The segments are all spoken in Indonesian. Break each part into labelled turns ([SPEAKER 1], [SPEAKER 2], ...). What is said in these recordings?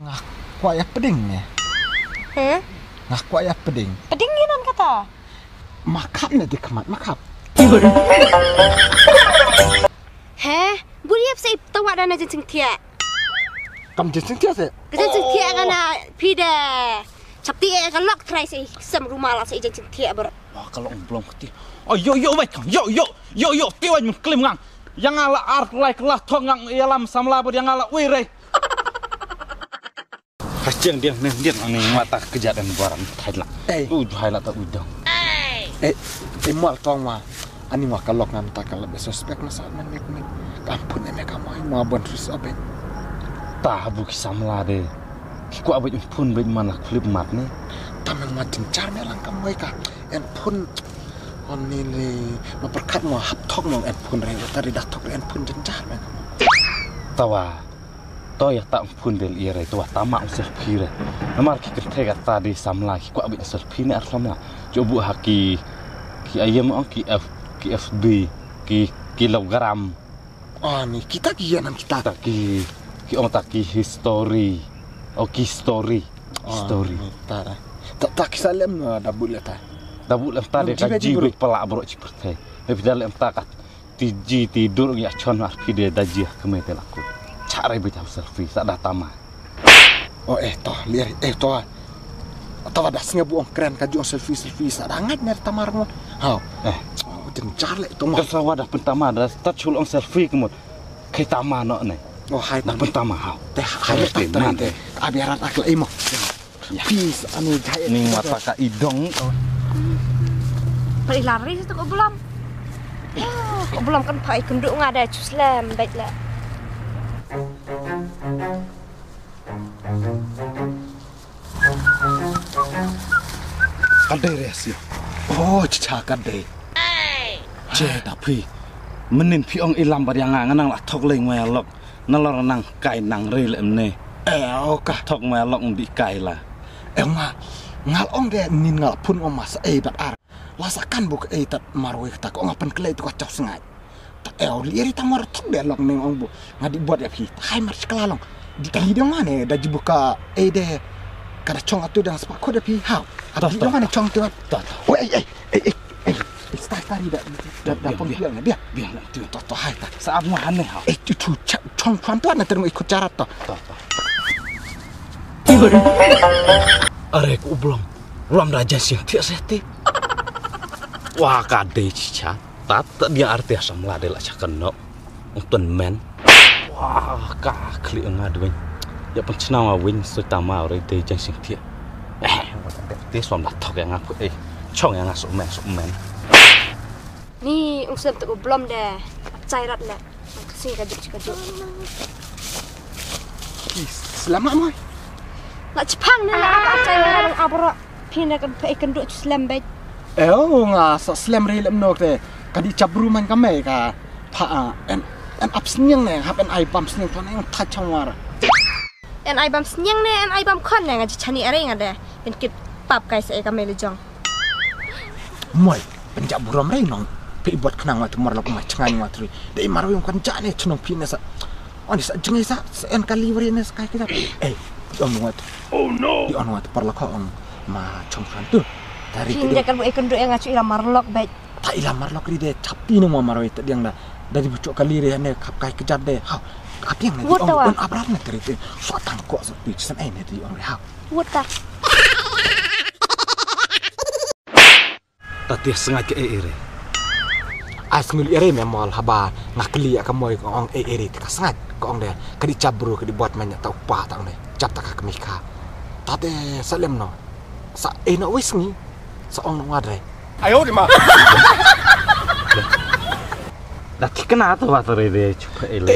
[SPEAKER 1] Ngah kuat ya peding.
[SPEAKER 2] Heh?
[SPEAKER 1] Ngah kuat ya peding.
[SPEAKER 2] Pedinginan kata.
[SPEAKER 1] Makap nih di kemat makap.
[SPEAKER 2] Heh? Buriap sa tawa na najin sing tia.
[SPEAKER 1] Kam jenis dia sih.
[SPEAKER 2] Kasi sing tia ka na pida. Chapti e ka lok try sa sam rumah lah sa ijin sing tia ber.
[SPEAKER 3] Wah kalau belum keti. Oh yo yo wait yo yo yo yo tiwan mun klim ngang. Yang ala art like lah thong ngang ialam samla ber yang ala wire. Hajeng dia nih dia ani mata kejadian barang Thailand.
[SPEAKER 1] Eh.
[SPEAKER 3] Uh Thailand tak udang.
[SPEAKER 1] Eh, eh mual tong ma. Ani ma kalok ngam tak kalau suspek masa men mek mek. Kampun eme kamu ma bon terus abe.
[SPEAKER 3] Tah bu samla de. Ku abet pun bet mana klip mat ni.
[SPEAKER 1] Tamang ma jencar me lang kamu ka. En pun on ni le ma perkat ma hap tok ma en pun re tadi dah tok en pun me kamu.
[SPEAKER 3] Tawa. To ya tak pun del ire to tama usah pire. Namar ki kertega tadi samla ki ku abet selfie ni ar samla. Coba haki ki ayam on ki F ki FB ki kilogram
[SPEAKER 1] ni kita kianan kita.
[SPEAKER 3] tak ki ki on tak ki history. O ki story. Story.
[SPEAKER 1] Tara. Tak tak salem no da bulat ta.
[SPEAKER 3] Dabu lem tadi
[SPEAKER 1] Jibe
[SPEAKER 3] ka
[SPEAKER 1] jibro.
[SPEAKER 3] jibe pelak bro ciperte. Tapi dalam takat tiji tidur ya chon ar pide daji kemete aku. Cara bita selfie sak datama.
[SPEAKER 1] Oh eh toh lihat eh toh. Atau ada singa buang keren kaju selfie selfie sadangat nyari tamar. Hau.
[SPEAKER 3] Eh.
[SPEAKER 1] Oh, jencar le tu mah.
[SPEAKER 3] Dah sawa dah pentama dah start chulong selfie kemut. Kai tama no ne.
[SPEAKER 1] Oh hai
[SPEAKER 3] Dah
[SPEAKER 1] tam.
[SPEAKER 3] pentama hau.
[SPEAKER 1] Teh hai tak
[SPEAKER 3] mana?
[SPEAKER 1] teh. Abiaran akal imo. Ya. Peace anu jaya.
[SPEAKER 3] Ning mata ka idong.
[SPEAKER 2] Balik lari sa kok belum. Oh, kok belum kan pai kenduk ngada cuslam baiklah.
[SPEAKER 1] Kadai resio. Oh cica kadai.
[SPEAKER 3] Je tapi menin pi ong ilam bar yang ngang nang la thok leng ma lok. Nalor nang kai nang re lem ne.
[SPEAKER 1] Eh oh kah.
[SPEAKER 3] Thok ma lok di kai la.
[SPEAKER 1] Eh nga. Ngal ong de nin ngal pun om mas eh bat ar. Lasakan buk eh tat marwe tak ong apan kele itu kacau sengai. Eh liari tamar tok de lok neng ong bu. Ngadi buat ya pi. Hai mar sekelalong. Di kali dong mana da jibuka eh de kada chong atu dan sepak ko de pi hau. Atau di dong mana chong tu. Oh eh eh eh eh. Eh, Start tadi dah dah dah pun
[SPEAKER 3] biar.
[SPEAKER 1] biar biar.
[SPEAKER 3] Biar nak tu.
[SPEAKER 1] Toh toh hai ta.
[SPEAKER 3] Sa amu hane hau.
[SPEAKER 1] Eh tu tu chong chuan tuan na terung ikut cara toh.
[SPEAKER 3] Tak tak. Are ku belum. Belum raja sih tiak sete. Wah kade cica. Tat dia arti asam lade lah cakeno. Untun men. Wah ka kli ngaduin. Ya pencenawa win sutama ore de jang sing tiak. Eh, dia suam dah tok yang aku eh. Chong yang asuk men, asuk men.
[SPEAKER 2] Ni ung sam tu belum dah. Cairat lah. Ke sini kajuk kajuk.
[SPEAKER 1] Selamat moy.
[SPEAKER 2] Nak cepang lah apa cairat abra. Pina kan pai kenduk cuslam baik.
[SPEAKER 1] Eh oh nga sa slam re lem nok te. Kadi cabru man kame ka. Pa ah, en en up snyang ne hap en ai pam snyang ton en ta chawar.
[SPEAKER 2] En ai bam senyang ni, en ai bam kon ni ngaji cani are ngada. Ben kit pap kai sa ka mele jong.
[SPEAKER 1] Moy, penjak buram re nong. Pe buat kenang wat mar lok ma cengai wat ri. De mar yung kan ja ne chunong pin sa. On sa jengai sa sa en kali wari ne skai kita. Eh, on wat. Oh no. On wat par lok on ma chong kan tu. Dari tu
[SPEAKER 2] kan pai kenduk yang ngacu ila marlok baik.
[SPEAKER 1] Ta ila mar lok ri de chapi no ma maroi ta diang da. Dari bucuk kali re ne kap kai kejat de. Ha. Apa yang
[SPEAKER 2] the
[SPEAKER 1] on on abrat ne keri te. So tang ko sa pi san ai ne di on re ha.
[SPEAKER 2] Wuta.
[SPEAKER 3] Tati sengaja ere.
[SPEAKER 1] as ngul ere memol haba ngakli ka moy ko ong e ere ka sangat ko ong de kadi cabru kadi buat manya tau pa tau ne cap tak ka mika tate salem no sa e no wis ni sa ong ngadre
[SPEAKER 3] Dati kena tu watore de cuba ele.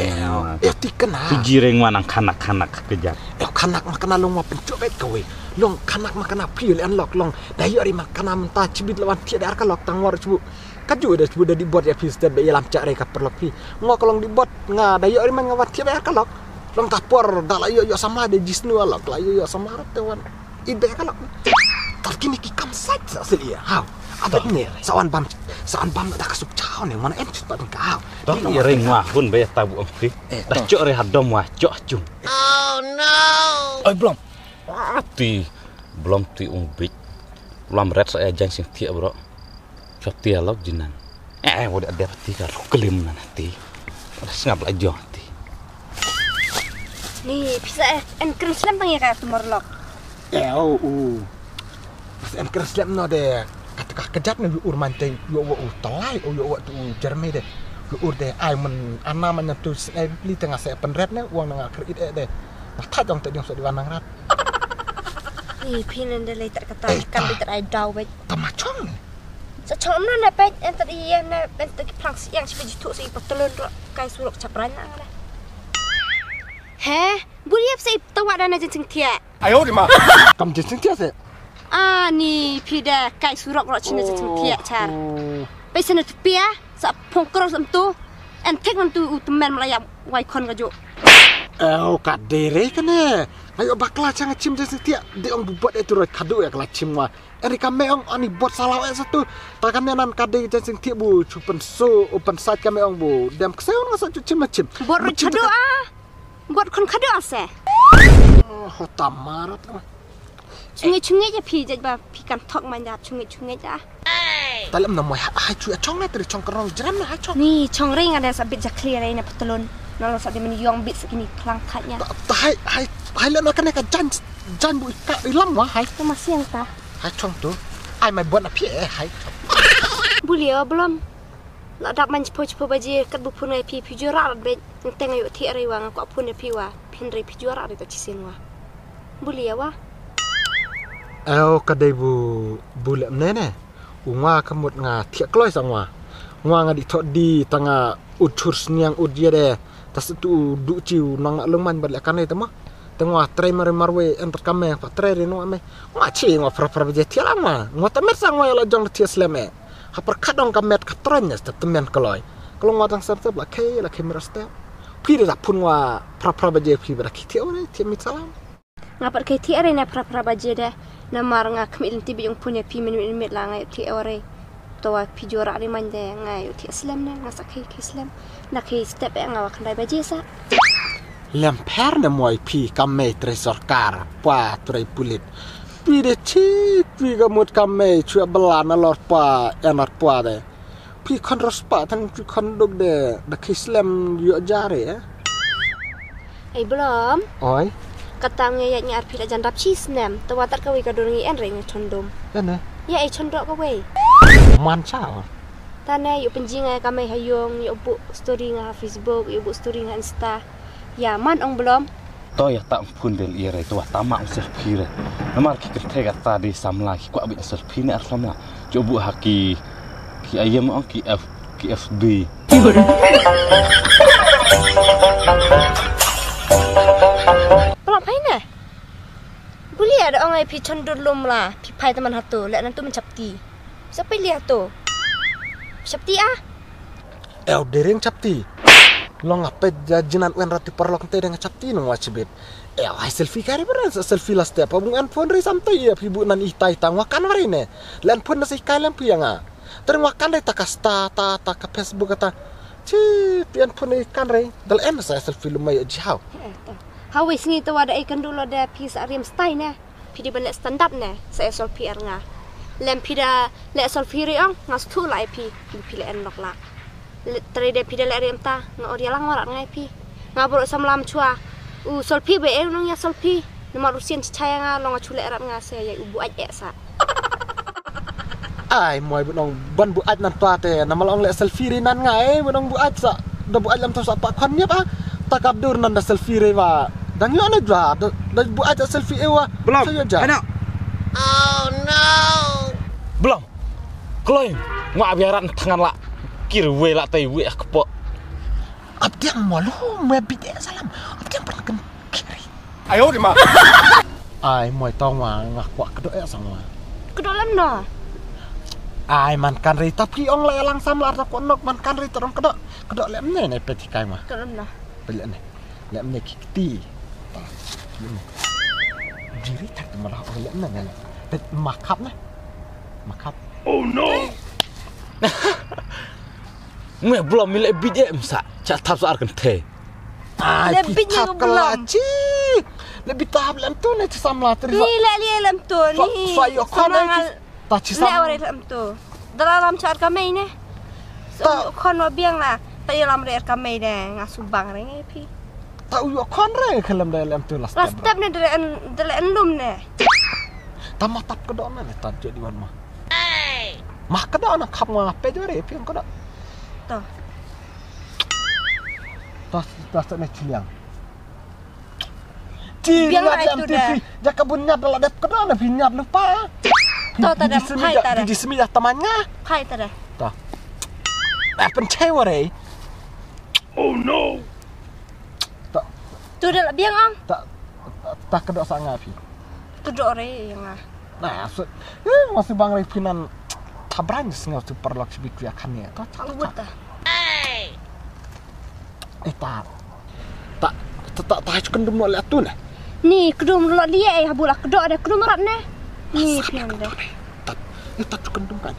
[SPEAKER 1] e ti kena
[SPEAKER 3] Tujireng wanang kanak-kanak kejat.
[SPEAKER 1] e kanak makana long ma pencu bet kowe long kanak makana pil an lok long dayu ari makana menta cibit lawan ti dar ka lok tang war cubu kaju ada cubu dah dibuat ya pis be lam cak re ka perlok pi. Ngok long dibuat nga dayu ari man ngawat ti dar ka lok long tapor dala yo yo sama de jisnu alok la yo yo sama rat tewan. Ibe ka lok tapi kini ki kam sat asli ya how ada ni sawan bam sawan bam dah kasup chao ne mana em cut pat ka how
[SPEAKER 3] Dah ireng wah pun bayar tabu om fi.
[SPEAKER 1] Eh,
[SPEAKER 3] Dah cok re hadom wah cok cung. Oi belum. Ti belum ti umbik. Belum red saya jan sing tiak bro. Chop tia log jinan. Eh udah ada ti kar kelim nanti. Udah ngap aja ti.
[SPEAKER 2] Ni bisa eh en krislam pang ya ka tumorlok.
[SPEAKER 1] Eh, oh, uh. Mas em keras lem no de. Kata kejat na ur manteng yo wa u talai o yo wa tu jerme de. Yo ur de ai men ana man tu li tengah se penret ne uang nang kredit e de. Nah, ta jong te diong so di wanang rat.
[SPEAKER 2] Ni pinan de le tak kata kan bitar ai dau bet.
[SPEAKER 1] Tamachong.
[SPEAKER 2] Sa chong na na bet en tadi ya na en tadi plang siang si tu si patulun ro kai surok chapran na ngada. He, buriap sai tawa dana jin sing tia.
[SPEAKER 1] Kam jin sing tia se.
[SPEAKER 2] Ah ni pida kai surok ro chin jin sing tia char. Pe sana tu pia sa phong kro sam tu. En tek nam tu utmen malaya wai kon ga jo.
[SPEAKER 1] Eh, oh, kat dere kan ne. Ayo bakla chang chim sing tia. De ong buat itu ro kadu ya kala chim wa. Eri kame ong ani bot salah satu. Takkan nan kade jin sing tia bu chupen so open side kame ong bu. Dem kseon ngasa chim chim.
[SPEAKER 2] Bot ro chado ah. Bot kon kado ase.
[SPEAKER 1] Oh, tamarat.
[SPEAKER 2] Chungi chungi ja pi ja ba pi kan tok man ja chungi chungi ja.
[SPEAKER 1] Dalam nama hai cuy chong na dari chong kerong jeram na hai chong.
[SPEAKER 2] Ni chong ring ada sabit ja clear ai na patulun. Nalo sa di men yong bit segini klang katnya.
[SPEAKER 1] Ta hai hai hai le nak ka jan jan bu ka ilam wa hai
[SPEAKER 2] Tu masih yang ta.
[SPEAKER 1] hai chong tu. Ai mai buat api eh hai.
[SPEAKER 2] Buli ya belum. La dak man cepo cepo baji kat bu pun ai pi pi jura bet teng ayo ti ari wang aku pun ai pi wa. Pin ri pi jura ari ta cisin wa. Buli ya wa.
[SPEAKER 1] Eo kadai bu bulak nene. Unga kamut nga tiak kloi sangwa. Unga nga di thot di tanga utur sniang ud dia de. Tas tu du ciu nang lengman balik kan itu mah. Tengwa trai mari marwe enter kame pa trai reno ame. Nga ci nga pra pra beje tia lama. Nga tamer sangwa yo la jong tia sleme. Ha per kadong kamet katronya sta temen kloi. Kalau nga tang sep la kai la kamera step. Pi de pun wa pra pra beje pi bra kitia ore tia mit salam.
[SPEAKER 2] Ngapat kai ti ari na pra pra baji de. Na mar nga kemil tibi yung punya pi min min mit la nga ti ore. Tawa pi jura ari man de nga yo ti islam na nga sa kai kai islam. Na kai step e nga wa kan dai baji sa.
[SPEAKER 1] Lemperne moi pi kame tre sorkara pa tre pulit. Pi de chi pi gamut kame chua belana lor pa enar pa de. Pi kon ros pa tan pi kon dog de de kislem yo jare eh.
[SPEAKER 2] Eh belum.
[SPEAKER 1] Oi,
[SPEAKER 2] Kata nga ya nyar pi jan rap cheese nem. Tawa tar kawi ka dorngi en ring chondom.
[SPEAKER 1] ene
[SPEAKER 2] Ya ai chondok ka wei.
[SPEAKER 1] man chao.
[SPEAKER 2] Tane yu penjinga kami hayong yu bu story nga Facebook, yu bu story nga Insta. Ya man ong belum.
[SPEAKER 3] To ya tak pun del ire to tamak selfie re. Namar ki di samla ki ku abit selfie ni ar samla. Coba haki ki ayam ong ki F ki FB.
[SPEAKER 2] Belum pai ne. Boleh ada orang ai pi chondor lom lah. Pi pai teman hatu. Lek nantu mencapti. Siapa lihat tu? Capti ah.
[SPEAKER 1] El dereng capti. Lo ngape jajinan wen rati perlok te dengan capti no wacibit. El hai selfie kari beran selfie las te apa bungan pun ri sampai ya pi bu nan itai tang wakan wari ne. Len pun nasi kai len pi nga. Terus wakan dai takasta ta ta ka Facebook kata. Ci pian pun ikan re. Dal en saya selfie lumai jauh.
[SPEAKER 2] Hawi sini tu ada ikan dulu ada pi sa riam style ne. Pi di balik stand up ne. Saya sol er nga. Lem pi da le sol pi ri ong ngas tu lai pi. Pi le en nok la. Teri de pi de le riam ta. Nga ori lang warat ngai pi. Nga bro sam lam chua. U sol pi be e nong ya sol pi. Nama rusian cahaya nga long chule erat nga saya ya ubu aj sa.
[SPEAKER 1] Ai moi bu nong ban bu aj nan pa te na malong le selfie ri nan ngai bu nong bu aj sa. Da bu aj lam tu sa pa kon nyap ah. Takap dur nan da selfie wa. Dan yo na jwa da da bu aj da selfie e wa.
[SPEAKER 3] Belum.
[SPEAKER 1] Saya ja.
[SPEAKER 3] Enak. Belum. Kloy, ngak biaran tangan la kir we la tai we kepo.
[SPEAKER 1] Abdi yang malu mebit eh salam. Abdi yang pernah kiri.
[SPEAKER 3] Ayo di ma.
[SPEAKER 1] Ai moi tong wa ngak kwa kedo eh sama.
[SPEAKER 2] Kedolam no.
[SPEAKER 1] Ai man kan ri tapi ong le lang sam la ta ko nok man kan ri terong kedo. Kedo le mne ne peti kai ma.
[SPEAKER 2] Kedolam no.
[SPEAKER 1] Beli ne. Le mne kikti. Jiri tak malah ong le mne ne. Bet makap ne. Makap.
[SPEAKER 3] Mwe belum milik bidek msa. Cak tap soar kan te.
[SPEAKER 1] Ai
[SPEAKER 2] Le bit
[SPEAKER 1] pitap
[SPEAKER 2] yang belum.
[SPEAKER 1] kelaci. Lebih tahap lem tu ni samla teri.
[SPEAKER 2] Ni le li lem tu
[SPEAKER 1] So
[SPEAKER 2] ni.
[SPEAKER 1] so yo kon ta chi
[SPEAKER 2] Le
[SPEAKER 1] sam.
[SPEAKER 2] ore lem tu. Dalam car kami ne. So
[SPEAKER 1] Tak.
[SPEAKER 2] kon wa biang lah. Tak yo lam re kami ne ngasubang re ngai pi.
[SPEAKER 1] Ta yo kon re kelam dah lem tu last
[SPEAKER 2] Last
[SPEAKER 1] step.
[SPEAKER 2] step ne dari dari endum ne.
[SPEAKER 1] Ta ma tap kedok na ta jadi wan ma. Mah kedok na kap ma pe jore pi ang kedok.
[SPEAKER 2] Tu.
[SPEAKER 1] Ta ta sa ne chiliang. Ci
[SPEAKER 2] Biang lah
[SPEAKER 1] lem
[SPEAKER 2] itu
[SPEAKER 1] tu
[SPEAKER 2] dah.
[SPEAKER 1] pi. Jaka bunyap dah dap kedok na pi nyap lupa.
[SPEAKER 2] Tu tak ada hai tak ada.
[SPEAKER 1] Di semi dah temannya.
[SPEAKER 2] Hai tak ada.
[SPEAKER 1] Ta. Eh pencai wore.
[SPEAKER 2] Tu dah biang ang.
[SPEAKER 1] Tak tak kedok sangat pi.
[SPEAKER 2] Tu dok re yang ah.
[SPEAKER 1] Nah, so, eh, masih bang Repinan tabran sengau tu perlok sebit ya kan ya. Tak tak
[SPEAKER 2] Buat dah.
[SPEAKER 1] eh tak. Tak tak tak tak kendum nak lihat tu nah.
[SPEAKER 2] Ni kedum lo dia eh habula kedok ada kedum rat ne. Ni pian dah.
[SPEAKER 1] Tak eh tak kendum kan.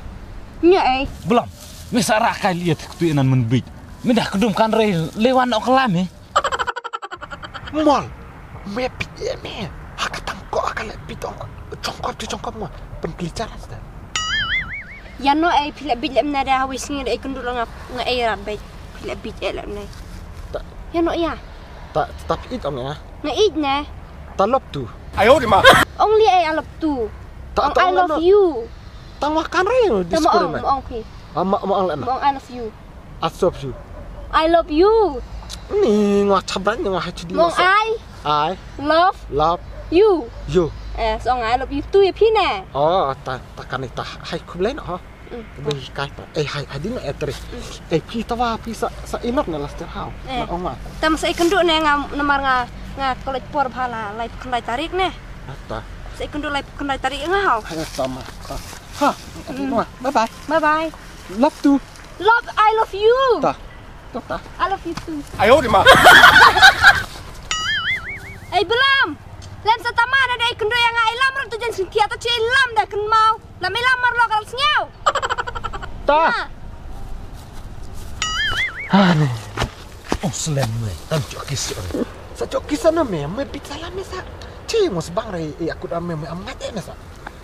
[SPEAKER 2] Nya eh.
[SPEAKER 3] Belum. Misa rakai lihat tu inan menbij. Mindah kedum kan re lewan ok kelam eh.
[SPEAKER 1] Mol. Me eh me. Hak tangko akan lihat pitong. Congkop tu congkop mo. Penkelicaran sudah.
[SPEAKER 2] Ya no eh pila bit lem na dah wis ngi eh kendu nga nga eh rat baik. Pila eh lem ne.
[SPEAKER 1] Tak
[SPEAKER 2] Ya no ya.
[SPEAKER 1] tak tapi itu ya.
[SPEAKER 2] Nga eat ne.
[SPEAKER 1] Tak lop tu.
[SPEAKER 2] Only I love tu. Ong
[SPEAKER 1] tak
[SPEAKER 2] I love you.
[SPEAKER 1] Tak makan re di
[SPEAKER 2] Tama
[SPEAKER 1] sekolah
[SPEAKER 2] ong
[SPEAKER 1] mah.
[SPEAKER 2] ong ki.
[SPEAKER 1] Ama ama ang lana.
[SPEAKER 2] Ong I love you. I love you.
[SPEAKER 1] Ni ngah cabran ngah hati di.
[SPEAKER 2] Mong I
[SPEAKER 1] I
[SPEAKER 2] love
[SPEAKER 1] love
[SPEAKER 2] you.
[SPEAKER 1] you.
[SPEAKER 2] Eh, so I love you tu ya pi ne.
[SPEAKER 1] Oh, ta ta kan ita hai kublen ha.
[SPEAKER 2] Mm.
[SPEAKER 1] Be kai pa. Eh hai hai din etre. Eh pi ta wa pi sa sa inok na laster hau.
[SPEAKER 2] Eh.
[SPEAKER 1] Na oma.
[SPEAKER 2] Tam sa ikendu ne nga namar nga nga kolej por phala lai kendai tarik ne.
[SPEAKER 1] Ata.
[SPEAKER 2] Sa ikendu lai kendai tarik nga hau.
[SPEAKER 1] Hai ta ma. Ta. Ha. Ati no. Bye bye.
[SPEAKER 2] Bye bye.
[SPEAKER 1] Love tu.
[SPEAKER 2] Love I love you.
[SPEAKER 1] Ta. Ta ta.
[SPEAKER 2] I love you too.
[SPEAKER 1] Ayo di ma.
[SPEAKER 2] Eh belum. Lem sa tama na dai kendo yang ai lamar tu jan sin kia ta che lam da ken mau. La me lamar lo kal sngau.
[SPEAKER 1] Ta. Ha ni.
[SPEAKER 3] Oh selem we. Tam cok kis.
[SPEAKER 1] Sa jok kisah na me me pi salam me sa. Ci mos bang re eh aku dah me me amat eh sa.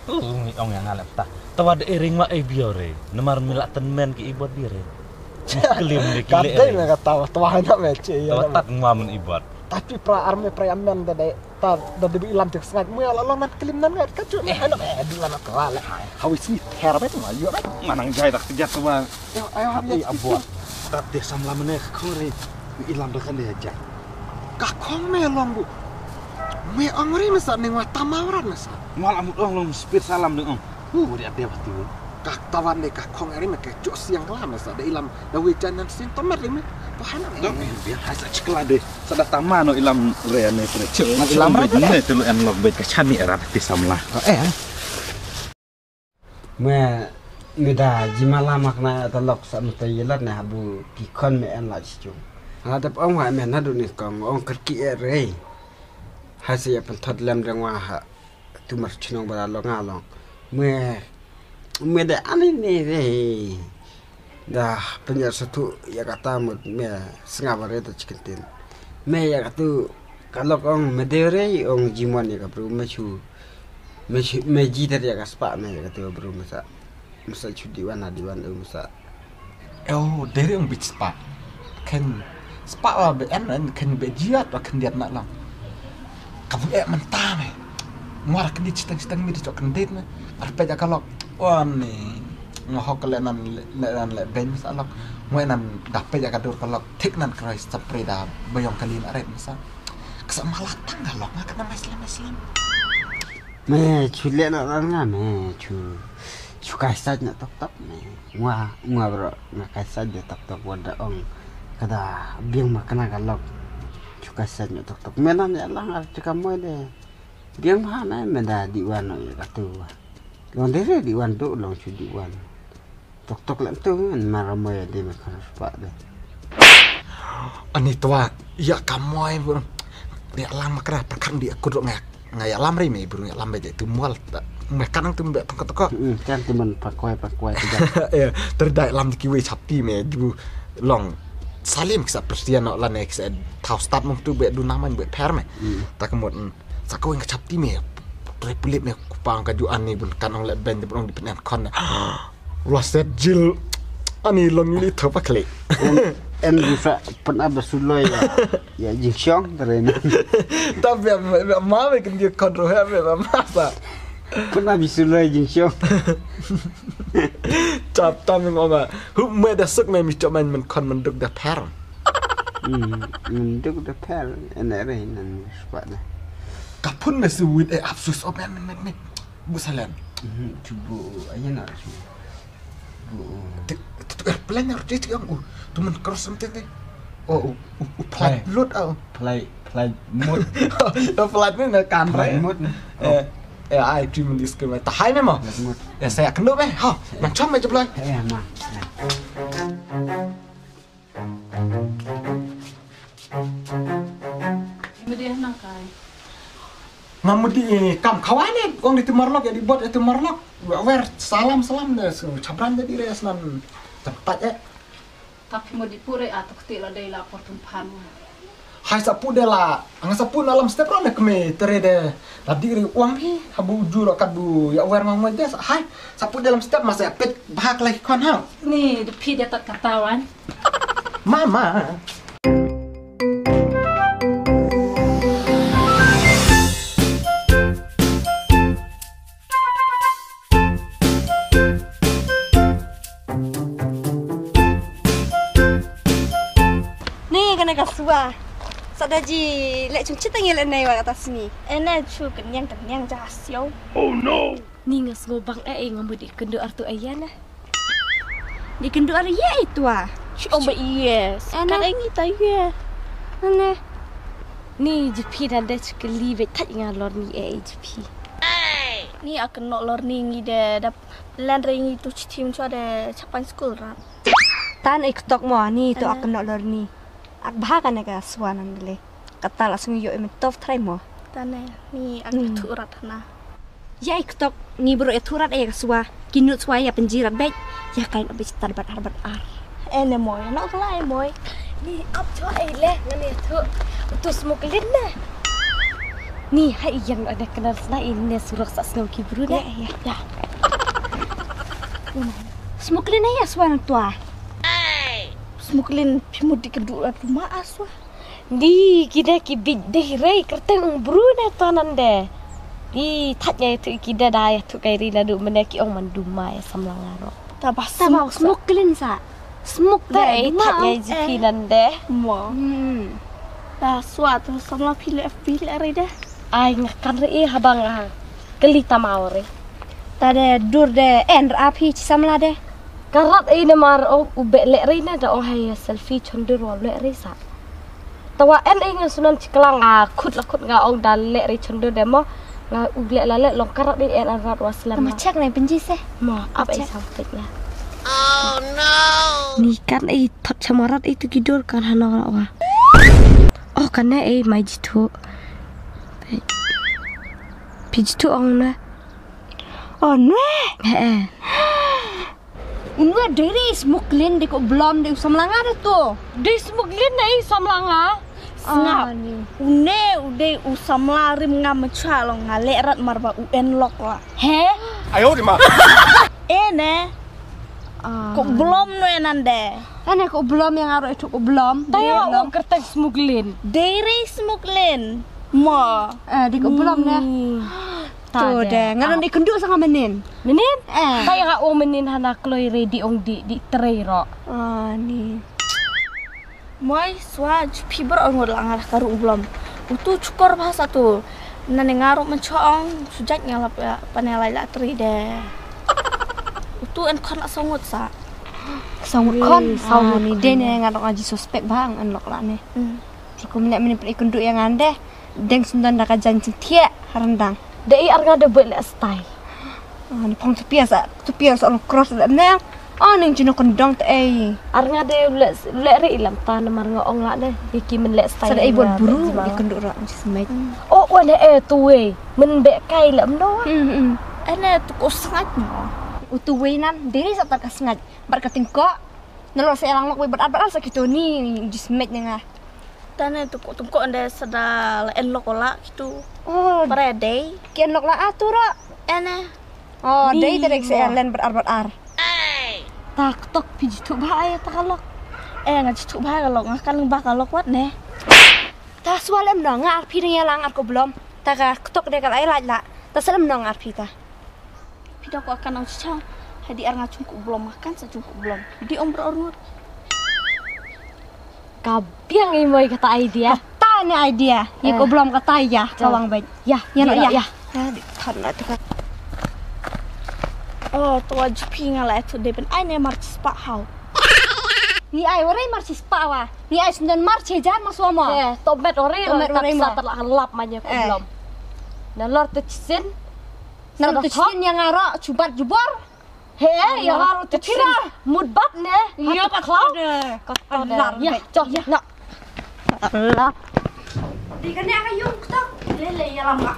[SPEAKER 3] Oh ong yang ngalap ta. Tawad ering ma e biore. Nemar milak ten men ki ibot dire. Kelim ni kile.
[SPEAKER 1] Kadai me kata tawa na me ci ya.
[SPEAKER 3] Tawad tak ngamun ibot.
[SPEAKER 1] tapi pra arme pra amen da dai ta da debi ilam tek sangat mu ala lan kelim nan ngat kacu me ana me di lana kala hawi si ter bet ma yo
[SPEAKER 3] Manang jai tak tu bang.
[SPEAKER 1] yo ayo
[SPEAKER 3] Ai
[SPEAKER 1] habi
[SPEAKER 3] abuat. Tak dia samla meneh kore. Ilam dah kan dia aja.
[SPEAKER 1] ka kong me long bu me angri me sa ning wa tamawran me sa
[SPEAKER 3] Mal amut ong long speed salam dong. Uh, dia dia pasti.
[SPEAKER 1] Ka tawan de ka kong ari me ke me sa da ilam da wi janan sin tomat me Tuhan
[SPEAKER 3] Dong,
[SPEAKER 1] me
[SPEAKER 3] biar hasa cekla deh. Sada tama no ilam reane pre.
[SPEAKER 1] Ilam
[SPEAKER 3] Ilam
[SPEAKER 1] ra
[SPEAKER 3] re ne telu en log bet kachani era ti samla.
[SPEAKER 1] eh
[SPEAKER 4] me me da jimala makna talok sa mata yelat na habu pikon me en la ong ha me nadu ni kong ong kerki e re ha se ya pen thot lem rang wa ha tu mar chinong ba lo nga long. Me me da ani ne re da satu ya kata mut me senga bare ta chikentin me ya katu kalau ong me de re ong jimon ya kapru me chu me chu- me ji ter ya kaspa me ya katu bro masa masa chu diwan na diwan e masa
[SPEAKER 1] oh dari ang bit spa. Ken spa wa be en ken be jiat wa ken diat na lang kamu eh mentah me. Muar ken di citang citang mi di cok ken dit me. Arpe ja kalok wah ni ngohok le nan le ben misalok ngwe nan dape ja kadur kalok tik nan krai sapre da bayong kalin aret misa kesa malatang galok ngak kena meslam meslam
[SPEAKER 4] me chu le na na nga me chu chu kai sa na tok tok me. Ngwa ngwa bro na sa de tok tok wada ong. Kada biang makana galok chu kai sa na tok tok. Me na ne lang ar chika mo de biang ma na me da diwan no ya katu long de re diwan do long chu diwan tok tok lam tu an mara mo ya de me kana spa de
[SPEAKER 1] ani tua ya kamoy bro dia lam makra perkan dia kudu ngak ngaya lam ri me bro ngaya lam be tu mual me kanang tu be toko toko
[SPEAKER 4] Hmm, kan teman pakwai pakwai tu
[SPEAKER 1] ya terdai lam ki we chapi me du long. Salim ksa prestia no la nek se tau stap mong tu be du naman be per me ta kemot Sakau yang kecap tim ya. Putri pelip nih kupang kajuan nih bun kan oleh band di bun di penan kon. Roset jil. Ani long ini tu apa kali?
[SPEAKER 4] en bisa pernah bersulai ya ya jingxiong terena
[SPEAKER 1] Tapi mama kan dia kontrol ya masa.
[SPEAKER 4] pernah bersulai jingxiong
[SPEAKER 1] Cap tam yang ngomong. Hu me dah suk me mi cok man man kon man duk dah per.
[SPEAKER 4] hmm menduk de per en ere nan sepatnya
[SPEAKER 1] Kapun me suwit eh absus oh men men men. Bu salam.
[SPEAKER 4] hmm cubu aja nak cubu bu
[SPEAKER 1] Itu airplane harus dia yang uh tu man cross something ni. Oh, uh, uh, flight load ah.
[SPEAKER 4] play play mood
[SPEAKER 1] Flight ni nak kan
[SPEAKER 4] play
[SPEAKER 1] right?
[SPEAKER 4] mood
[SPEAKER 1] Eh, eh, ai dream this ke tak hai memang.
[SPEAKER 4] play mood
[SPEAKER 1] Ya saya kena meh. Ha, nak com aja belai.
[SPEAKER 4] eh mah
[SPEAKER 5] Kemudian nangkai.
[SPEAKER 1] Ngamu di kam kawan ni, orang di Timor ya dibuat di Timor Lok. Wer salam salam dah, so cabran jadi res nan cepat ya.
[SPEAKER 5] Tapi mau dipure atau ketila day lapor tumpan.
[SPEAKER 1] Hai sapu de la, ang sapu dalam step ron de keme tere de. Tadi ri uang hi, habu juro kabu ya wer ngomong des. Hai, sapu dalam step masa pet bahak lagi kon ha.
[SPEAKER 5] Nih, di pi dia tak katawan.
[SPEAKER 1] Mama.
[SPEAKER 2] Kena kasua. Sadaji lek chung cita ngel nei wa atas ni.
[SPEAKER 6] Ene chu kenyang kenyang jasio.
[SPEAKER 2] Ni ngas ngobang eh ngamu di kendo artu ayana. Di kendo ar ye itu ah.
[SPEAKER 6] Oh ba yes.
[SPEAKER 2] Ene.
[SPEAKER 6] Kan engi ta ye.
[SPEAKER 2] Ane.
[SPEAKER 6] Ni jepi dan de chu live tat ngalor ni e jepi. Ni akan nok lor ni ngi de dap lan ring itu tim chu ada capan school rat.
[SPEAKER 2] Tan ik tok mo ni tu
[SPEAKER 6] Ana.
[SPEAKER 2] akan nak lor ni. Ak bahaga na ka suanan dele. Kata langsung yo em tof try mo.
[SPEAKER 6] Tane ni
[SPEAKER 2] Hmm.
[SPEAKER 6] akan tu rat na.
[SPEAKER 2] Ya ik tok ni bro eturat eh kasua. Kinut sua ya penjirat baik. Ya kain abis tarbat harbat ar.
[SPEAKER 6] Ene moy nok lai moy. Ni up chu ai le ngani tu. Tu smoke lin na. Ni hai yang ada kenal sana ini surak sak snow kibru
[SPEAKER 2] Ya
[SPEAKER 6] ne.
[SPEAKER 2] ya.
[SPEAKER 6] Ya.
[SPEAKER 2] Smuklin ya suanan tua.
[SPEAKER 6] Smuklin pimudi kedua rumah aswa. Di kita ki big deh rei kerteng brune tanan de. Di tatnya itu kita dah ya tu kairi ladu meneki ong manduma ya samlangaro. Tabah
[SPEAKER 2] Sama smuklin sa. Smuk
[SPEAKER 6] Dai
[SPEAKER 2] deh.
[SPEAKER 6] tatnya jipi nan de. Mo.
[SPEAKER 2] Hmm.
[SPEAKER 6] Dah suatu samla pile FB lari deh. Ai ngakan rei habang ah. Kelita mau rei.
[SPEAKER 2] Tade dur de en api samla de.
[SPEAKER 6] Karat ai namar ong ube lek rei na da ong hai selfie chondur wal lek rei sa. Tawa en ai ngasunan ciklang a khut la khut nga ong dal lek rei chondur de mo nga ugle la lek long karat rei en arat waslam.
[SPEAKER 2] Kamu cek nih benci seh.
[SPEAKER 6] Mo apa ai
[SPEAKER 2] Cek.
[SPEAKER 6] sampai na. Ni kan ai thot chamarat itu kidur kan hana wa. Oh kan ai mai jitu. Pijitu ong na.
[SPEAKER 2] Oh ne.
[SPEAKER 6] He.
[SPEAKER 2] Unwa dari smuklin de ko blom de samlanga de tu.
[SPEAKER 6] Di smuglin na ai samlanga.
[SPEAKER 2] Ah.
[SPEAKER 6] Une ude usamla rim nga machalong nga lerat marba uen lok la. He?
[SPEAKER 1] Ayo di ma.
[SPEAKER 6] Ene. Kok belum no enande.
[SPEAKER 2] Ane ko blom yang aro itu ko blom.
[SPEAKER 6] Tayo o kerteng smuglin. Dairy smuglin. Mo.
[SPEAKER 2] Eh di ko blom ne. Tu de ngaron di kenduk sanga menin.
[SPEAKER 6] Menin?
[SPEAKER 2] Eh.
[SPEAKER 6] Tayo nga o menin hana kloy ready ong di di tray ro.
[SPEAKER 2] Ah ni.
[SPEAKER 6] Moy swaj piber ong lang arah karu belum. Utu cukor bahasa tu. Nane ngaruk mencoong sujat ngalap ya panelai la tri de. Utu en kon sangut sa.
[SPEAKER 2] Sangut
[SPEAKER 6] Wih,
[SPEAKER 2] kon.
[SPEAKER 6] sangut
[SPEAKER 2] Ah ni de ne ngarok ngaji suspek bang anlok la ne.
[SPEAKER 6] Hmm.
[SPEAKER 2] Menek menek per kenduk yang ande. Deng sundan dak janji tie rendang.
[SPEAKER 6] Dei arga de bele style.
[SPEAKER 2] Ah ni pong tu piasa. Tu piasa on cross da ne. Ah ning jino kendong te eh.
[SPEAKER 6] Arga de le le re ilam tan mar nga ong la de. Iki men le style.
[SPEAKER 2] Sada ibon
[SPEAKER 6] nga
[SPEAKER 2] buru di
[SPEAKER 6] jimala.
[SPEAKER 2] kenduk ro ngaji semek.
[SPEAKER 6] Oh wane e tu we. Men be kai lam no. Ene tu ko sangat mo.
[SPEAKER 2] Utu winan diri sa takasngad. Bar katingko. Nalo sa ilang lokwe berat berat sa kito ni jismet nga.
[SPEAKER 7] Tane tukuk tukuk anda sada lain lokola gitu.
[SPEAKER 2] Oh,
[SPEAKER 7] Pada day.
[SPEAKER 2] kian lok la atur ah.
[SPEAKER 7] Ene.
[SPEAKER 2] Oh, dari terek se len berar berar.
[SPEAKER 7] Tak tok piji tu bahaya tak kalok. Eh ngaji tu bahaya kalok ngakan bakal lok wat ne.
[SPEAKER 2] Ta swal em pi ni lang ar ko blom. Ta ka tok de kal ai laj la. Ta selem nong ar pi ta.
[SPEAKER 7] Pida aku akan cica. Hadi ar ngacungku belum makan secungku belum. Di om berurut.
[SPEAKER 6] Kabiang imoy kata idea.
[SPEAKER 2] Ta ni idea. Ye ko blom ka ta ya kawang baik.
[SPEAKER 6] Ya,
[SPEAKER 2] Ya no ya.
[SPEAKER 6] ya.
[SPEAKER 2] Ya di kan na tu ka.
[SPEAKER 7] Oh, tua jupi ngala itu deben ai ne marcis pak hau.
[SPEAKER 2] Ni ai warai marcis pa wa. Ni ai sundan marche jar mas wa mo.
[SPEAKER 6] Eh, tak
[SPEAKER 2] ore
[SPEAKER 6] bisa
[SPEAKER 2] mo.
[SPEAKER 6] terlak lap manya ko
[SPEAKER 2] Eh.
[SPEAKER 6] belum. Nalor tu cisin.
[SPEAKER 2] Nam tu
[SPEAKER 6] Sedap.
[SPEAKER 2] chin yang ngaro cubat jubor.
[SPEAKER 6] He, ya haru tu
[SPEAKER 2] Kira.
[SPEAKER 6] Mood bat ne.
[SPEAKER 2] Iya
[SPEAKER 6] Hatu
[SPEAKER 2] pak
[SPEAKER 6] klau.
[SPEAKER 2] de.
[SPEAKER 6] Kau dah. Ya, cok. Nak.
[SPEAKER 2] Allah. Di kan ni akan yung tok.
[SPEAKER 7] Lele ya lama.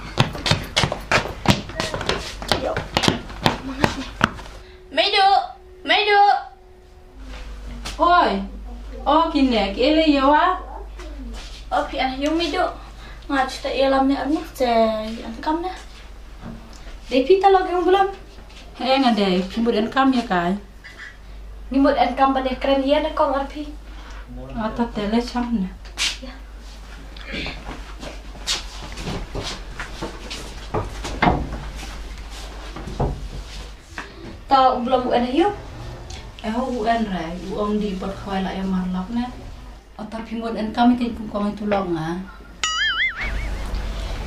[SPEAKER 7] Medu, Medu.
[SPEAKER 5] Oi. Oh, kini ke ele ya wa.
[SPEAKER 7] Oh, pi ah yung Medu. Ngaji tak ya lam ne armu je yang kam ne.
[SPEAKER 2] Depi ta log yung belum.
[SPEAKER 5] Eh ngade, pimbut en kam ya kai.
[SPEAKER 6] Ngimut en kampanye keren ya ne kong arpi.
[SPEAKER 5] Ata tele cham ne.
[SPEAKER 6] Ta belum en yuk.
[SPEAKER 5] Eh ho UN rai, u om di bot khoi la ya marlok ne. Ata pimbut en kam ke kum kong tu long ah.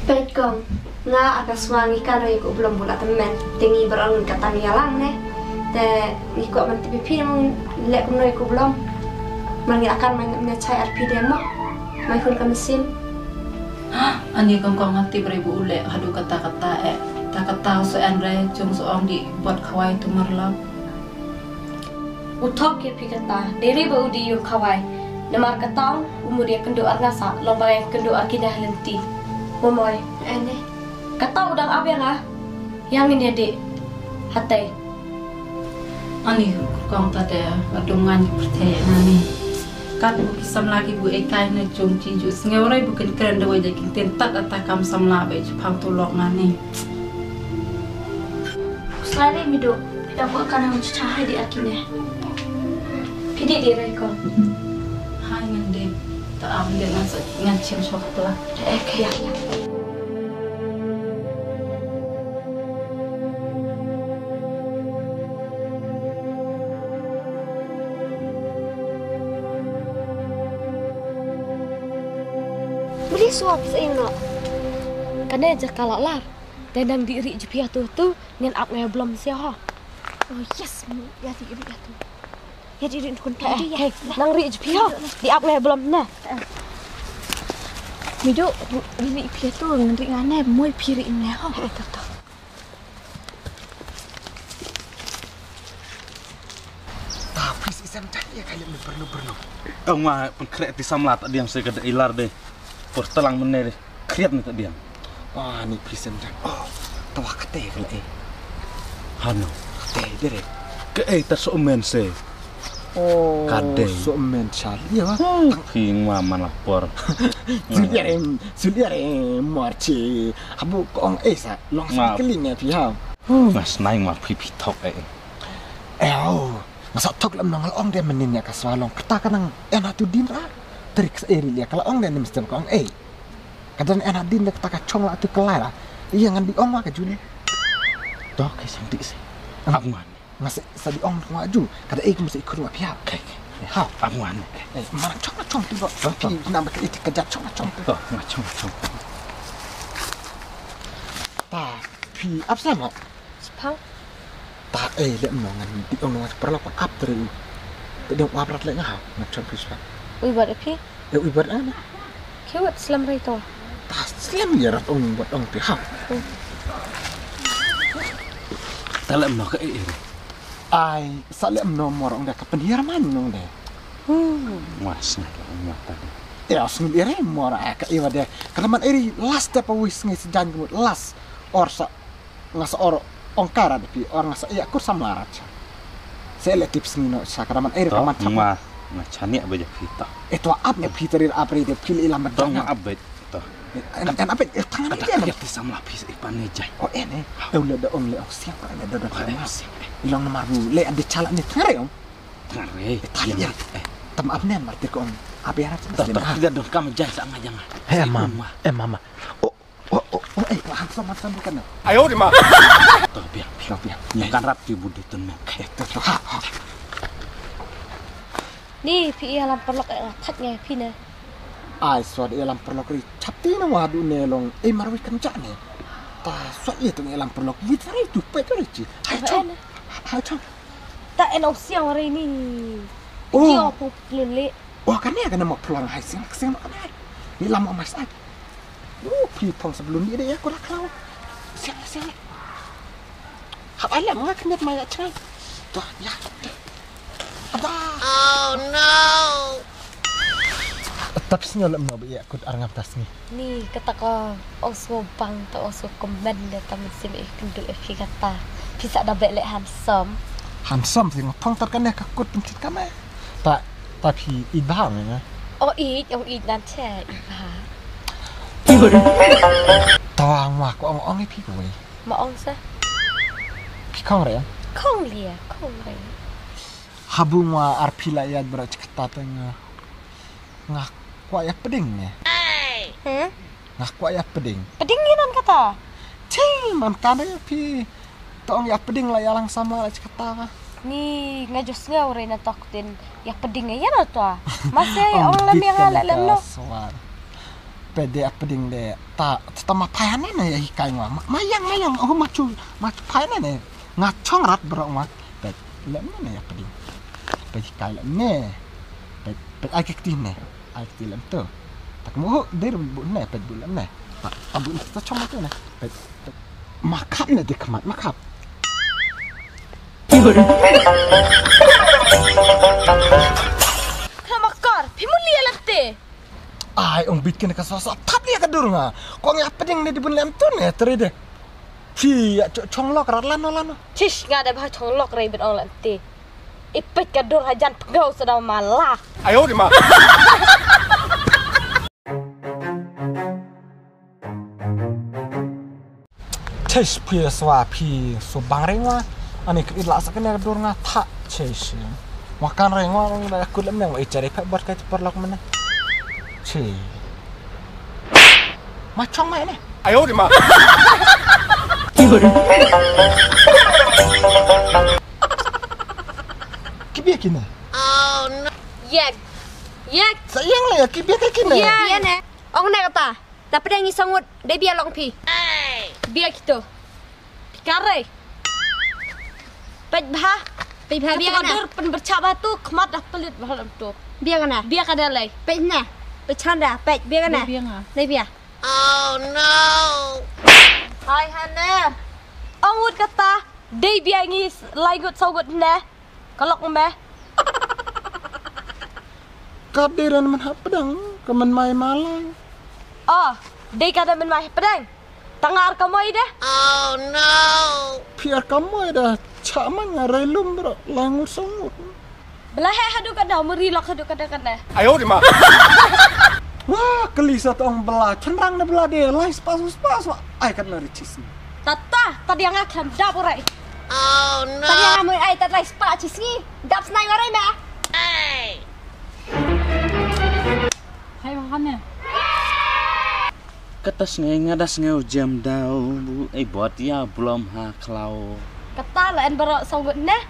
[SPEAKER 2] Baik kong. Nga akan swangi kan rai ko belum bulat temen. Tingi beron kata ni alang ne. Te ni ko man tipi pi mong lek ko noi ko belum. Man akan man chai arpi demo. Mai kun ka mesin.
[SPEAKER 5] Ani kong kong ngati bre bu ule hadu kata-kata eh. Ta kata so chung so om di bot khoi tu marlok.
[SPEAKER 6] Utok ke pi kata. Diri ba udi yung kawai. Namar kata umur dia kendo arngasa. Lomba yang kendo akidah lenti. Momoy.
[SPEAKER 2] Ene.
[SPEAKER 6] Kata udang abang ah. Yang ini adik. Hatai.
[SPEAKER 5] Ani kong ta de adungan percaya nani. Kat kisam lagi bu ekai na chung chi ju singa orai bu kan keren dawai de kin ten tak ata kam sam la be pang tu lok nani.
[SPEAKER 7] Selain Medu, pida aku akan nang cica hadi akine.
[SPEAKER 6] Pidi diri kong.
[SPEAKER 5] Hai ngan de ta am de ngan sa ngan chem sok tu.
[SPEAKER 6] Eh, kayak
[SPEAKER 2] Beli suap seino.
[SPEAKER 6] Kena je kalau lar. Dan nang diri je pihak tu tu ngan ap ngai belum sia ha.
[SPEAKER 2] Oh yes, ya di iri tu. Ya di iri kun
[SPEAKER 6] Eh,
[SPEAKER 2] tu ya.
[SPEAKER 6] hey, nang ri je pihak di ap ngai belum nah.
[SPEAKER 7] Medu, ini pia tu ngeri ngane moy piri ne ho.
[SPEAKER 6] Eh, tak tak.
[SPEAKER 1] Tapi si Sam cak ya kali lu perlu perlu.
[SPEAKER 3] Ông mà con khret thì xăm lạt điểm sẽ cái ilar deh. Por telang meneh deh. Kriat diam.
[SPEAKER 1] Wah, ni present cak. Oh, tawa kete kala eh.
[SPEAKER 3] Hano.
[SPEAKER 1] Kete dire.
[SPEAKER 3] Ke eh tak so men se.
[SPEAKER 1] Oh,
[SPEAKER 3] Kade.
[SPEAKER 1] so men chal. Iya wah.
[SPEAKER 3] Hing mama lapor.
[SPEAKER 1] Suliare, suliare marche. Habu kong eh sa long sa keling ya pi ha.
[SPEAKER 3] Mas naik mah pipi tok eh.
[SPEAKER 1] Eh, oh. Masa tok lam nang ong dia meninnya ka swalong. Kata kanang enak tu din Trik eri dia kalau ong dia ni mesti kong eh. Kadang enak din dia kata ka chong la tu kelai lah. Iya ngan di ong ma ka juni.
[SPEAKER 3] Dok ke santi se. Aman.
[SPEAKER 1] Ngas sa di ong ma ju. Kada eh mesti ikut wa pihak.
[SPEAKER 3] Oke.
[SPEAKER 1] Ha.
[SPEAKER 3] Aman.
[SPEAKER 1] Eh, mana chong la chong tu ba. Pi nam ka itik ka chong la chong tu.
[SPEAKER 3] Toh, macam macam.
[SPEAKER 1] Ta pi ap sama.
[SPEAKER 6] Sepang.
[SPEAKER 1] Ta eh le nongan di ong nongan perlu pa ap teri. Tapi wa prat le ngah. Macam pi spa.
[SPEAKER 6] Ui buat api.
[SPEAKER 1] Eh ui ber ana.
[SPEAKER 6] Kewat selam rai to.
[SPEAKER 1] Ta slam ya rat ong buat ong pi ha.
[SPEAKER 3] Talak mah ke.
[SPEAKER 1] Ai sa le nomor ong da ka penhir man nong de.
[SPEAKER 3] Mas nak mata.
[SPEAKER 1] Ya, sungguh ire mora ka iwa de. Kada man iri last da pa wis ngi sejan gumut last or sa ngas or ong kara de pi or ngas iya kur samlarat. Saya le tips no sa kada man iri ka
[SPEAKER 3] Toh,
[SPEAKER 1] man chapa.
[SPEAKER 3] mah ngacani abe ja kita
[SPEAKER 1] Itu apa ya Peter il apre itu pil ilam
[SPEAKER 3] tong
[SPEAKER 1] madang.
[SPEAKER 3] abe to
[SPEAKER 1] Enak enak apa? Eh, tangan
[SPEAKER 3] ada
[SPEAKER 1] dia.
[SPEAKER 3] ya tisam lapis ipane jai
[SPEAKER 1] Oh ini. Tahu le da om le oh siap kan ada da
[SPEAKER 3] Ay,
[SPEAKER 1] da.
[SPEAKER 3] siap.
[SPEAKER 1] Ilang nomor bu le ada calak ni tare om.
[SPEAKER 3] ngare
[SPEAKER 1] Tadi ya. Tem apa nih martir om. Apa ya?
[SPEAKER 3] tidak dong kamu jangan sangat jangan
[SPEAKER 1] Eh mama, eh mama. Oh, oh, oh, oh, eh, sama sama bukan.
[SPEAKER 3] to biar
[SPEAKER 1] Piang, piang.
[SPEAKER 3] bukan rapi budi temen
[SPEAKER 1] Eh, tuh, ha,
[SPEAKER 6] Ni pi ia lam perlok eh tat ngai pi ne.
[SPEAKER 1] Ai suat ia lam perlok ri chapti na wa du ne long eh, e marwi kan cha ne. Ta suat ia tu
[SPEAKER 6] ngai
[SPEAKER 1] Oh.
[SPEAKER 6] Aku lele.
[SPEAKER 1] Wah kan ya kan nama pulang hai sing sing makan hai. Ni. Oh, pi tong sebelum dia ya kula kalau. Siang siang. Hab alam ngak net maya chai. Tuh. Ada. Oh no. Tapi senyol mo ba ya kut arngam tas ni.
[SPEAKER 6] นี่ก็ตะก็เอาสวบังแต่เอาสวคอมเมนต์เดตามันสิเอกกันดูเอฟิกาตาพี่สักดับเบลเลฮันซอม
[SPEAKER 1] handsome sing thong tat kan ne ka kut pun chit ka mai ta ta phi i ba me na
[SPEAKER 6] โอ้อีกเอาอีกนั่นแช่อีกหา
[SPEAKER 1] ta wang wa ko ong ong i phi ko wei
[SPEAKER 6] มาอองซะ
[SPEAKER 1] phi khong re
[SPEAKER 6] habungwa arpila ya berat kita tengah ngah kuaya peding ya
[SPEAKER 1] hmm? ngah kuaya peding. Peding ginan kata? Ting mam kana ya pi tong ya peding lah ya langsam
[SPEAKER 6] lah kata. Ni ngajus nga ure na takutin ya peding
[SPEAKER 1] ya na to masih orang lam yang ala lam pede ya peding de tak tetama
[SPEAKER 6] payana na ya hikai ma mayang mayang aku macu macu payana na ngacong rat berok ma pede lam ya peding. กปะดิ้งไงยันเอาตัวมาเซอองละเมียงละเล่มโล
[SPEAKER 1] swar pede ya peding de ta ta ma phai ne ne ya kai wa ma yang ma yang oh ma chu ma phai ne ne nga chong rat bro ma pe lem ne ya peding pe kai lem ne pe pe ai kek tin ne ai kek lem tu tak mo der bu ne pe bu lem ne ta abu ta chong ma tu ne pe pe makap ne de kamat makap
[SPEAKER 6] ข้ามากอดพี่มุเลียละเต
[SPEAKER 1] ai ong bit kena kasasa tap dia ka dur nga ko nga peding ne di bun lem tu ne tere de phi ya chong lok rat lan lan
[SPEAKER 6] ชิชงาได้พาชงล ipetka dora jangan pegau sedang malah.
[SPEAKER 1] Ayo di mah Cześć pie swapi subang rengwa ani ke ilak sakene dur nga tha cześć makan rengwa orang dah aku lem yang cari pek buat kait perlak mana cih macam
[SPEAKER 8] mana e ni ayo di
[SPEAKER 1] mah bia kina.
[SPEAKER 6] Oh no. Yek. Yek.
[SPEAKER 1] Sayang lah ya kibia kan ke kina.
[SPEAKER 2] Iya. Iya ne. Ong ne kata. Tapi dah ngisangut de biar long pi.
[SPEAKER 6] Hey.
[SPEAKER 2] Bia gitu.
[SPEAKER 6] Pikare. pet Pejbha
[SPEAKER 2] biar kana.
[SPEAKER 6] Kadur pen bercaba tu kemat dah pelit bahalam tu.
[SPEAKER 2] Bia kana.
[SPEAKER 6] Bia kada pet Pejna. Pejanda.
[SPEAKER 2] Pej bia kana.
[SPEAKER 5] Bia nga. Kan.
[SPEAKER 2] Ne biar
[SPEAKER 6] Oh no. Hai Hana. Ongut kata. Dei biar ngis laigut saugut ne.
[SPEAKER 1] Kelok mbah. men ha pedang, kemen mai malang.
[SPEAKER 6] Oh, dei kada men mai pedang. Tangar kamu ide. Oh no.
[SPEAKER 1] Piar kamu ida caman ngarai
[SPEAKER 6] lumbro langur sangur. Belah hadu kada merilok hadu
[SPEAKER 8] kada kada. Ayo di ma.
[SPEAKER 1] Wah, kelisat tong belah, cenderang na belah deh, lain spasu spasu. ay kan nari.
[SPEAKER 6] Tata,
[SPEAKER 2] tadi yang akan dapurai. Oh no. Tanya mười ai tật lại spa
[SPEAKER 5] chỉ xí. Đập này vào đây. Hey. Hay vào
[SPEAKER 3] khám nè. Ketas nge jam dau bu eh buat ya belum ha klau.
[SPEAKER 6] Kata lain berok sawut neh.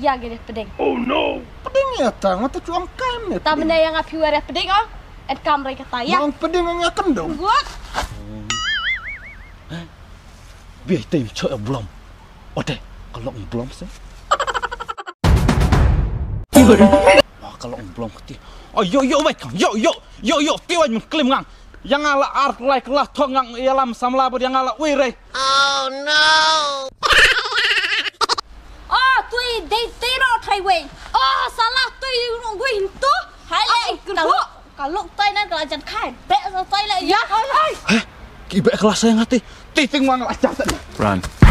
[SPEAKER 6] Ya gede peding. Oh no.
[SPEAKER 1] Peding ya tang atau cuang kam ya.
[SPEAKER 6] Tamne yang api warah peding oh. Et
[SPEAKER 1] kamera
[SPEAKER 6] mereka taya.
[SPEAKER 1] Yang peding yang akan dong.
[SPEAKER 6] Gua. Oh. Eh,
[SPEAKER 3] biar kita cok belum. Ode, kalau ngeblom sih. Wah, kalau ngeblom keti. Oh, yo yo wait, yo yo yo yo tiwa mengklaim ngang. Yang ala art like lah tongang ngang ialam samlabur yang ala wire.
[SPEAKER 6] Oh no. Oh, tuh dei tiro thai wei. Oh, salah tui wei tu. Hai lai kalau kalau tay nan kalau jangan kai bek tay lai ya.
[SPEAKER 3] Hai. Kibek kelas saya ngati. Titing mang lah jasa.
[SPEAKER 8] Run.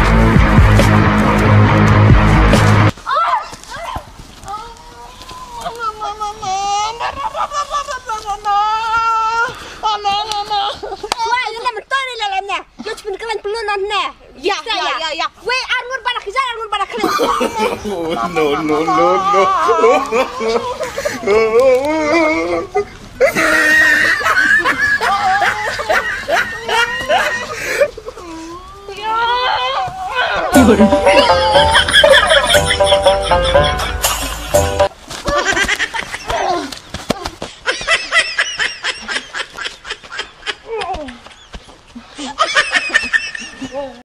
[SPEAKER 2] Nan ne.
[SPEAKER 6] Ya, ya, ya, ya.
[SPEAKER 2] We angun pada kejar angun pada kena.
[SPEAKER 3] Oh, no, no, no, no.